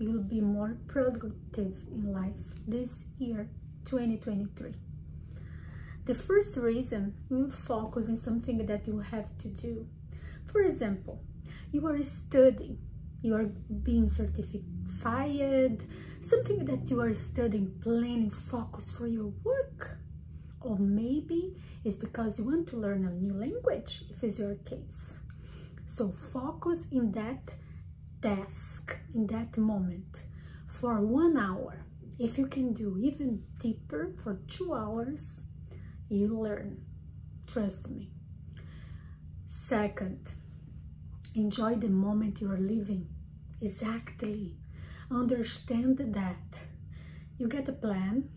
you'll be more productive in life this year 2023 the first reason you focus on something that you have to do. For example you are studying. You are being certified. Something that you are studying planning focus for your work. Or maybe it's because you want to learn a new language if it's your case. So focus in that task in that moment for one hour. If you can do even deeper for two hours, you learn. Trust me. Second, enjoy the moment you are living. Exactly. Understand that you get a plan,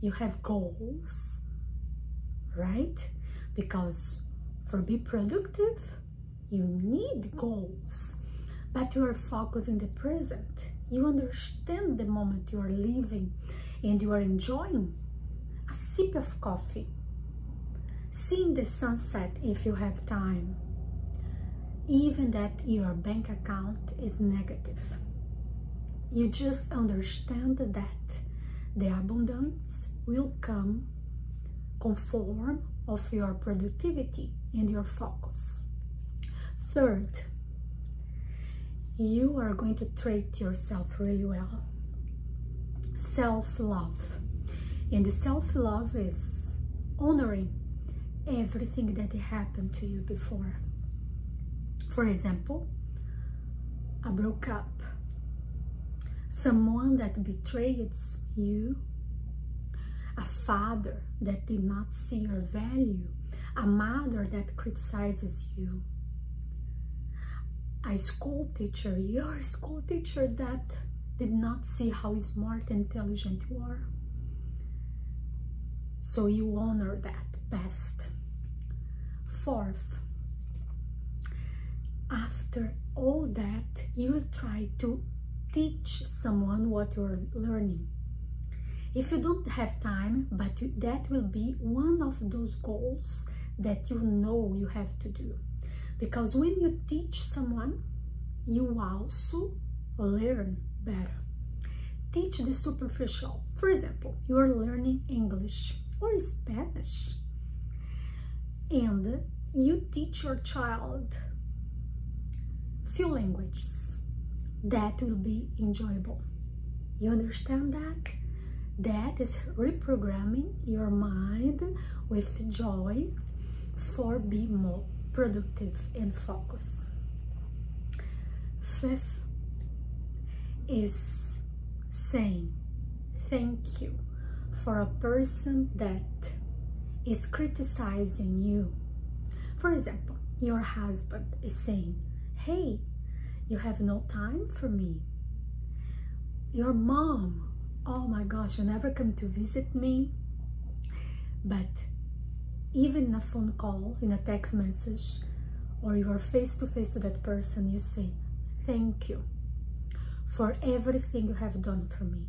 you have goals, right? Because for be productive, you need goals but you are focused in the present. You understand the moment you are living and you are enjoying a sip of coffee, seeing the sunset if you have time, even that your bank account is negative. You just understand that the abundance will come conform of your productivity and your focus. Third, you are going to treat yourself really well. Self-love. And the self-love is honoring everything that happened to you before. For example, a broke up, someone that betrayed you, a father that did not see your value, a mother that criticizes you, a school teacher, your school teacher that did not see how smart and intelligent you are. So you honor that best. Fourth, after all that, you will try to teach someone what you're learning. If you don't have time, but that will be one of those goals that you know you have to do. Because when you teach someone, you also learn better. Teach the superficial. For example, you are learning English or Spanish and you teach your child few languages that will be enjoyable. You understand that? That is reprogramming your mind with joy for be more productive and focus. Fifth is saying thank you for a person that is criticizing you. For example, your husband is saying, hey, you have no time for me. Your mom, oh my gosh, you never come to visit me. But even in a phone call, in a text message, or you are face to face to that person, you say, thank you for everything you have done for me,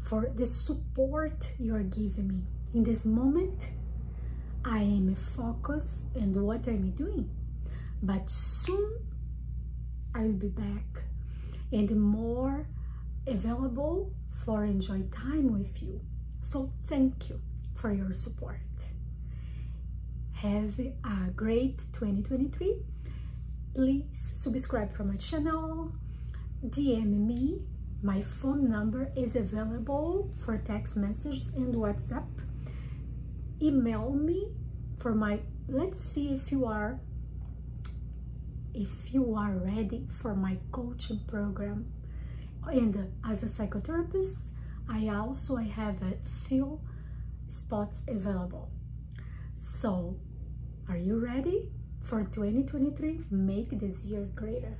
for the support you are giving me. In this moment, I am focused and what I'm doing, but soon I will be back and more available for enjoy time with you. So thank you for your support. Have a great 2023 please subscribe for my channel. Dm me. My phone number is available for text messages and whatsapp. Email me for my let's see if you are if you are ready for my coaching program. And as a psychotherapist i also i have a few spots available. So are you ready for 2023, make this year greater.